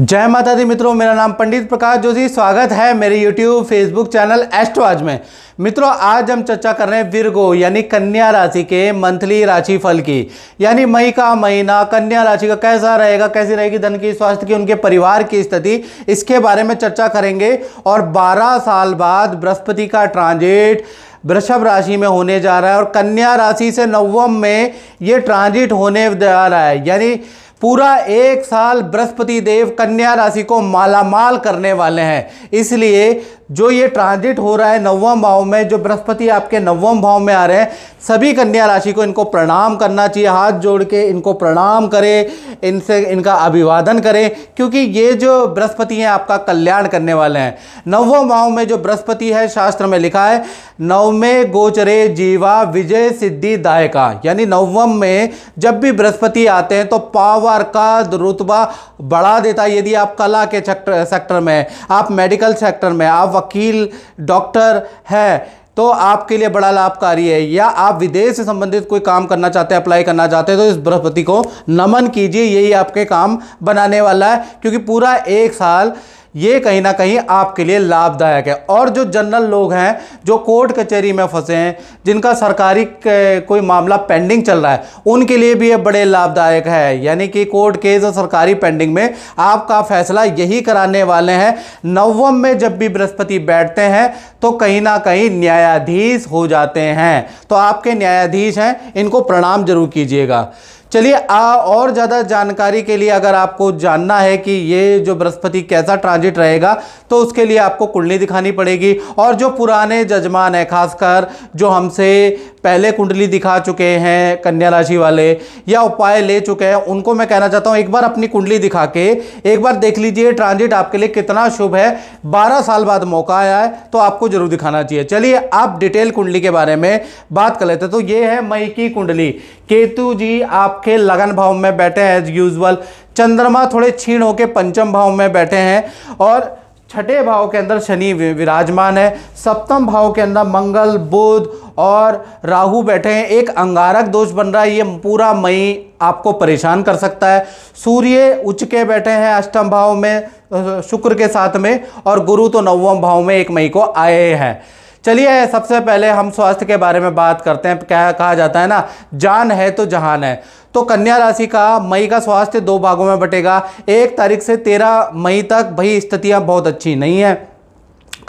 जय माता दी मित्रों, मेरा नाम पंडित प्रकाश जोशी। स्वागत है मेरे YouTube फेसबुक चैनल एस्ट्रोआज में। मित्रों, आज हम चर्चा कर रहे हैं विरगो यानी कन्या राशि के मंथली राशि फल की। यानी मई का महीना, कन्या राशि का कैसा रहेगा, कैसी रहेगी, धन की, स्वास्थ्य की, उनके परिवार की स्थिति, इसके बारे में चर्चा करेंगे। और 12 साल बाद बृहस्पति का ट्रांजिट वृषभ राशि में होने जा रहा है। और कन्या राशि से नवम में ये ट्रांजिट होने जा रहा है। यानी पूरा एक साल बृहस्पति देव कन्या राशि को मालामाल करने वाले हैं। इसलिए जो ये ट्रांजिट हो रहा है नवम भाव में, जो बृहस्पति आपके नवम भाव में आ रहे हैं, सभी कन्या राशि को इनको प्रणाम करना चाहिए, हाथ जोड़ के इनको प्रणाम करें, इनसे इनका अभिवादन करें, क्योंकि ये जो बृहस्पति हैं, आपका कल्याण करने वाले हैं। नवम भाव में जो बृहस्पति है, शास्त्र में लिखा है, नवमे गोचरे जीवा विजय सिद्धि दायका। यानी नवम में जब भी बृहस्पति आते हैं तो पावर का रुतबा बढ़ा देता है। यदि आप कला के सेक्टर में आप मेडिकल सेक्टर में आप वकील, डॉक्टर है तो आपके लिए बड़ा लाभकारी है। या आप विदेश से संबंधित कोई काम करना चाहते हैं अप्लाई करना चाहते हैं तो इस बृहस्पति को नमन कीजिए, यही आपके काम बनाने वाला है। क्योंकि पूरा एक साल ये कहीं ना कहीं आपके लिए लाभदायक है। और जो जनरल लोग हैं, जो कोर्ट कचहरी में फंसे हैं, जिनका सरकारी कोई मामला पेंडिंग चल रहा है, उनके लिए भी ये बड़े लाभदायक है। यानी कि कोर्ट केस और सरकारी पेंडिंग में आपका फैसला यही कराने वाले हैं। नवम में जब भी बृहस्पति बैठते हैं तो कहीं ना कहीं न्यायाधीश हो जाते हैं। तो आपके न्यायाधीश हैं, इनको प्रणाम ज़रूर कीजिएगा। चलिए और ज़्यादा जानकारी के लिए अगर आपको जानना है कि ये जो बृहस्पति कैसा ट्रांजिट रहेगा तो उसके लिए आपको कुंडली दिखानी पड़ेगी। और जो पुराने जजमान है, खासकर जो हमसे पहले कुंडली दिखा चुके हैं, कन्या राशि वाले, या उपाय ले चुके हैं, उनको मैं कहना चाहता हूँ, एक बार अपनी कुंडली दिखा के, एक बार देख लीजिए ट्रांजिट आपके लिए कितना शुभ है। 12 साल बाद मौका आया है तो आपको ज़रूर दिखाना चाहिए। चलिए, आप डिटेल कुंडली के बारे में बात कर लेते तो ये है मई की कुंडली। केतु जी आपके लगन भाव में बैठे हैं एज यूजल चंद्रमा थोड़े छीण होकर पंचम भाव में बैठे हैं, और छठे भाव के अंदर शनि विराजमान है। सप्तम भाव के अंदर मंगल, बुध और राहु बैठे हैं। एक अंगारक दोष बन रहा है। ये पूरा मई आपको परेशान कर सकता है। सूर्य उच्च के बैठे हैं अष्टम भाव में शुक्र के साथ में और गुरु तो नवम भाव में एक मई को आए हैं। चलिए, सबसे पहले हम स्वास्थ्य के बारे में बात करते हैं। क्या कहा जाता है ना, जान है तो जहान है। तो कन्या राशि का, मई का स्वास्थ्य दो भागों में बटेगा। एक तारीख से तेरह मई तक भाई स्थितियाँ बहुत अच्छी नहीं है।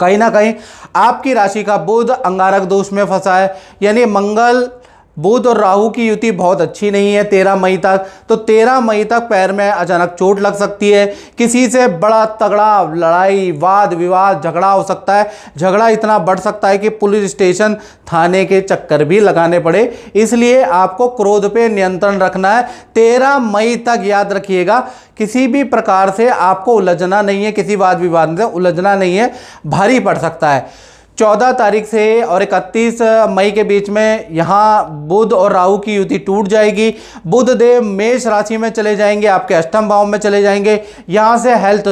कहीं ना कहीं आपकी राशि का बुध अंगारक दोष में फंसा है। यानी मंगल बुध और राहु की युति बहुत अच्छी नहीं है, तेरह मई तक। तो तेरह मई तक पैर में अचानक चोट लग सकती है। किसी से बड़ा तगड़ा लड़ाई, वाद, विवाद, झगड़ा हो सकता है। झगड़ा इतना बढ़ सकता है कि पुलिस स्टेशन थाने के चक्कर भी लगाने पड़े। इसलिए आपको क्रोध पे नियंत्रण रखना है। तेरह मई तक याद रखिएगा, किसी भी प्रकार से आपको उलझना नहीं है, किसी वाद विवाद से उलझना नहीं है, भारी पड़ सकता है। चौदह तारीख से और इकतीस मई के बीच में यहाँ बुध और राहु की युति टूट जाएगी। बुध देव मेष राशि में चले जाएँगे, आपके अष्टम भाव में चले जाएँगे। यहाँ से हेल्थ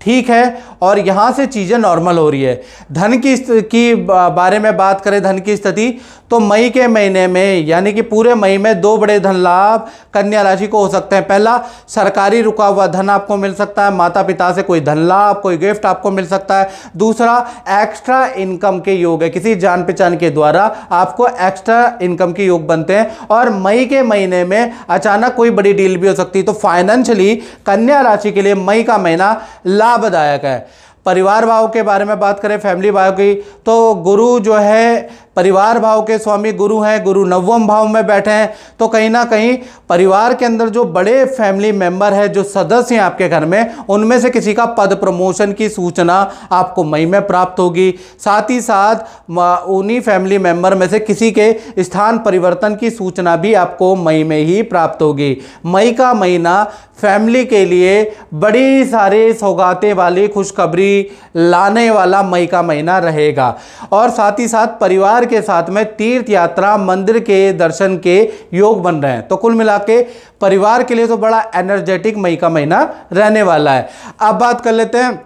ठीक है और यहाँ से चीज़ें नॉर्मल हो रही है। धन की की बारे में बात करें, धन की स्थिति तो मई के महीने में, यानी कि पूरे मई में दो बड़े धन लाभ कन्या राशि को हो सकते हैं। पहला, सरकारी रुका हुआ धन आपको मिल सकता है माता पिता से कोई धन लाभ, कोई गिफ्ट आपको मिल सकता है। दूसरा एक्स्ट्रा इनकम के योग है। किसी जान पहचान के द्वारा आपको एक्स्ट्रा इनकम के योग बनते हैं। और मई के महीने में अचानक कोई बड़ी डील भी हो सकती है। तो फाइनेंशियली कन्या राशि के लिए मई का महीना लाभदायक है। परिवार भाव के बारे में बात करें फैमिली भाव की तो गुरु जो है परिवार भाव के स्वामी गुरु हैं, गुरु नवम भाव में बैठे हैं तो कहीं ना कहीं परिवार के अंदर जो बड़े फैमिली मेंबर है, जो सदस्य हैं आपके घर में, उनमें से किसी का पद प्रमोशन की सूचना आपको मई में प्राप्त होगी। साथ ही साथ उन्हीं फैमिली मेंबर में से किसी के स्थान परिवर्तन की सूचना भी आपको मई में ही प्राप्त होगी। मई का महीना फैमिली के लिए बड़ी सारे सौगाते वाली, खुशखबरी लाने वाला मई का महीना रहेगा। और साथ ही साथ, परिवार परिवार के साथ में तीर्थ यात्रा, मंदिर के दर्शन के योग बन रहे हैं। तो कुल मिला के परिवार के लिए तो बड़ा एनर्जेटिक मई का महीना रहने वाला है। अब बात कर लेते हैं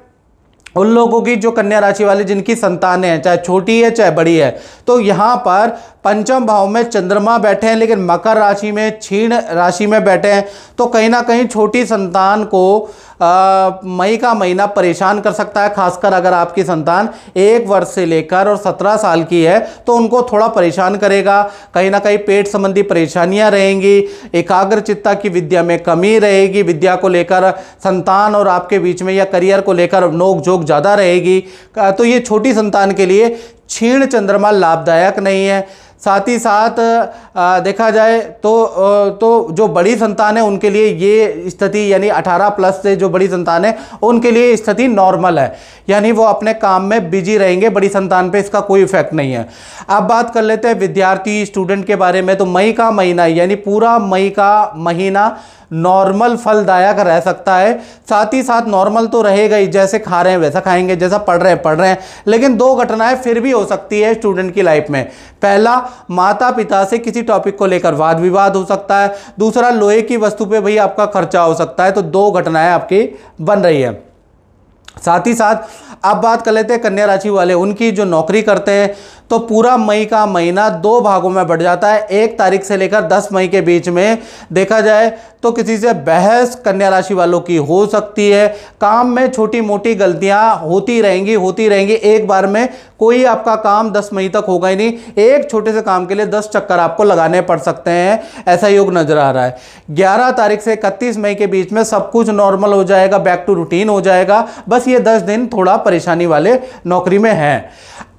उन लोगों की जो कन्या राशि वाले जिनकी संतानें हैं, चाहे छोटी है, चाहे बड़ी है। तो यहाँ पर पंचम भाव में चंद्रमा बैठे हैं, लेकिन मकर राशि में, क्षीण राशि में बैठे हैं। तो कहीं ना कहीं छोटी संतान को मई का महीना परेशान कर सकता है, खासकर अगर आपकी संतान एक वर्ष से लेकर और सत्रह साल की है तो उनको थोड़ा परेशान करेगा। कहीं ना कहीं पेट संबंधी परेशानियाँ रहेंगी एकाग्र चित्ता की विद्या में कमी रहेगी, विद्या को लेकर संतान और आपके बीच में या करियर को लेकर नोक झोंक ज़्यादा रहेगी। तो ये छोटी संतान के लिए क्षीण चंद्रमा लाभदायक नहीं है। साथ ही साथ देखा जाए तो तो जो बड़ी संतान है, उनके लिए ये स्थिति, यानी 18 प्लस से जो बड़ी संतान है, उनके लिए स्थिति नॉर्मल है। यानी वो अपने काम में बिज़ी रहेंगे, बड़ी संतान पे इसका कोई इफ़ेक्ट नहीं है। अब बात कर लेते हैं विद्यार्थी, स्टूडेंट के बारे में तो मई का महीना, यानी पूरा मई का महीना नॉर्मल फलदायक रह सकता है। साथ ही साथ नॉर्मल तो रहेगा ही, जैसे खा रहे हैं वैसा खाएँगे, जैसा पढ़ रहे हैं, पढ़ रहे हैं। लेकिन दो घटनाएँ फिर भी हो सकती है स्टूडेंट की लाइफ में। पहला माता पिता से किसी टॉपिक को लेकर वाद विवाद हो सकता है। दूसरा, लोहे की वस्तु पर भाई आपका खर्चा हो सकता है। तो दो घटनाएँ आपकी बन रही है। साथ ही साथ, आप बात कर लेते हैं कन्या राशि वाले, उनकी जो नौकरी करते हैं तो पूरा मई का महीना दो भागों में बढ़ जाता है। एक तारीख से लेकर दस मई के बीच में देखा जाए तो किसी से बहस कन्या राशि वालों की हो सकती है। काम में छोटी मोटी गलतियाँ होती रहेंगी होती रहेंगी। एक बार में कोई आपका काम दस मई तक होगा ही नहीं। एक छोटे से काम के लिए दस चक्कर आपको लगाने पड़ सकते हैं। ऐसा योग नज़र आ रहा है। ग्यारह तारीख से इकतीस मई के बीच में सब कुछ नॉर्मल हो जाएगा, बैक टू रूटीन हो जाएगा। बस ये दस दिन थोड़ा परेशानी वाले नौकरी में हैं।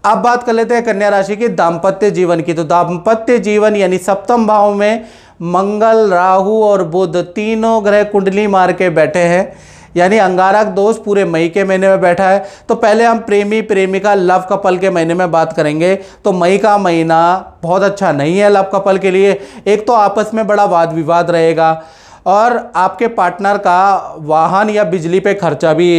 अब बात कर लेते हैं कन्या राशि की दाम्पत्य जीवन की। तो दाम्पत्य जीवन यानी सप्तम भाव में मंगल, राहु और बुध तीनों ग्रह कुंडली मार के बैठे हैं। यानी अंगारक दोष पूरे मई के महीने में बैठा है। तो पहले हम प्रेमी, प्रेमिका, लव कपल के महीने में बात करेंगे। तो मई का महीना बहुत अच्छा नहीं है लव कपल के लिए। एक तो आपस में बड़ा वाद विवाद रहेगा और आपके पार्टनर का वाहन या बिजली पे खर्चा भी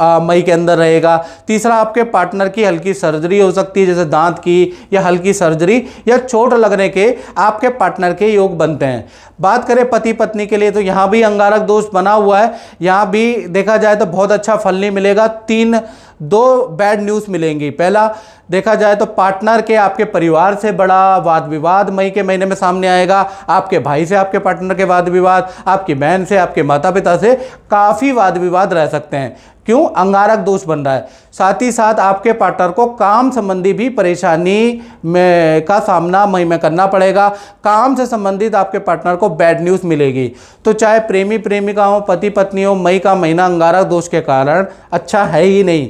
मई के अंदर रहेगा। तीसरा, आपके पार्टनर की हल्की सर्जरी हो सकती है, जैसे दांत की या हल्की सर्जरी या चोट लगने के आपके पार्टनर के योग बनते हैं। बात करें पति पत्नी के लिए तो यहाँ भी अंगारक दोष बना हुआ है। यहाँ भी देखा जाए तो बहुत अच्छा फल नहीं मिलेगा। तीन, दो बैड न्यूज़ मिलेंगी। पहला देखा जाए तो पार्टनर के, आपके परिवार से बड़ा वाद विवाद मई के महीने में सामने आएगा। आपके भाई से आपके पार्टनर के वाद विवाद आपकी बहन से, आपके माता पिता से काफ़ी वाद विवाद रह सकते हैं। क्यों? अंगारक दोष बन रहा है। साथ ही साथ आपके पार्टनर को काम संबंधी भी परेशानी में, का सामना मई में करना पड़ेगा। काम से संबंधित आपके पार्टनर को बैड न्यूज़ मिलेगी। तो चाहे प्रेमी प्रेमिका हो पति पत्नी हो मई का महीना अंगारक दोष के कारण अच्छा है ही नहीं।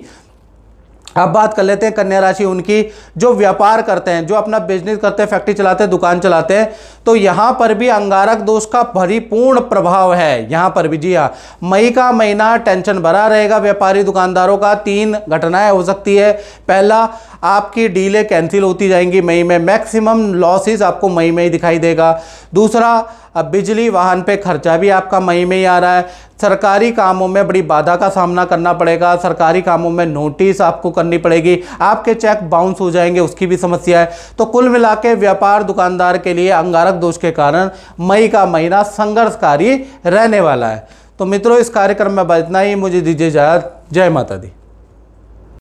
अब बात कर लेते हैं कन्या राशि, उनकी जो व्यापार करते हैं, जो अपना बिज़नेस करते हैं फैक्ट्री चलाते हैं, दुकान चलाते हैं तो यहाँ पर भी अंगारक दोष का परिपूर्ण प्रभाव है। यहाँ पर भी जी हाँ मई का महीना टेंशन भरा रहेगा। व्यापारी दुकानदारों का तीन घटनाएँ हो सकती है। पहला, आपकी डीलें कैंसिल होती जाएँगी मई में, मैक्सिमम लॉसेस आपको मई में ही दिखाई देगा। दूसरा, अब बिजली वाहन पे खर्चा भी आपका मई में ही आ रहा है। सरकारी कामों में बड़ी बाधा का सामना करना पड़ेगा। सरकारी कामों में नोटिस आपको करनी पड़ेगी। आपके चेक बाउंस हो जाएँगे, उसकी भी समस्या है। तो कुल मिला के व्यापार दुकानदार के लिए अंगारक दोष के कारण मई का महीना संघर्षकारी रहने वाला है। तो मित्रों, इस कार्यक्रम में इतना ही। मुझे दीजिए जय माता दी।